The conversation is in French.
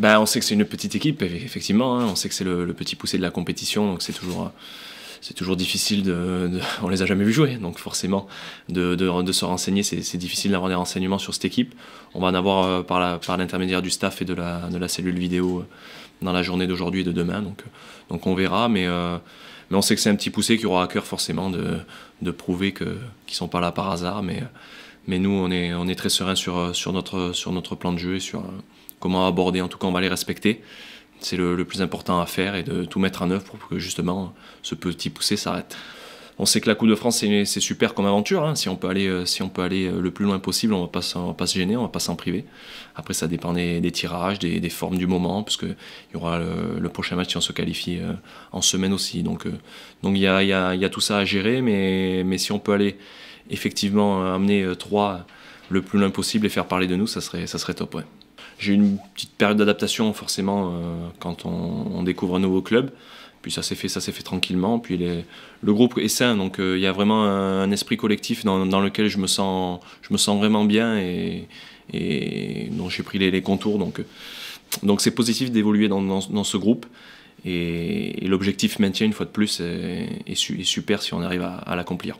ben, On sait que c'est une petite équipe, effectivement. Hein. on sait que c'est le, petit poussé de la compétition, donc c'est toujours, c'est toujours difficile de, On les a jamais vus jouer, donc forcément, de, de, se renseigner, c'est difficile d'avoir des renseignements sur cette équipe. On va en avoir euh, par l'intermédiaire du staff et de la, de la cellule vidéo euh, dans la journée d'aujourd'hui et de demain, donc, donc on verra, mais. Euh, mais on sait que c'est un petit poussé qui aura à cœur forcément de, de prouver qu'ils ne sont pas là par hasard. Mais, mais nous, on est, très serein sur, sur, notre, plan de jeu et sur comment aborder. En tout cas, on va les respecter. C'est le, plus important à faire et de tout mettre en œuvre pour que justement ce petit poussé s'arrête. On sait que la Coupe de France c'est super comme aventure. Hein. Si on peut aller, euh, si on peut aller euh, le plus loin possible, on pas, va pas se gêner, on va pas s'en priver. Après, ça dépend des, tirages, des, formes du moment, parce qu'il y aura le, prochain match si on se qualifie euh, en semaine aussi. Donc, il y a, tout ça à gérer, mais si on peut aller effectivement amener trois le plus loin possible et faire parler de nous, ça serait, ça serait top. Ouais. J'ai une petite période d'adaptation forcément euh, quand on, découvre un nouveau club. Puis ça s'est fait, ça s'est fait tranquillement. Puis le groupe est sain, donc euh, il y a vraiment un, esprit collectif dans, lequel je me sens, je me sens vraiment bien et, et dont j'ai pris les, contours. Donc donc c'est positif d'évoluer dans, ce groupe. Et, l'objectif maintien une fois de plus est, super si on arrive à l'accomplir.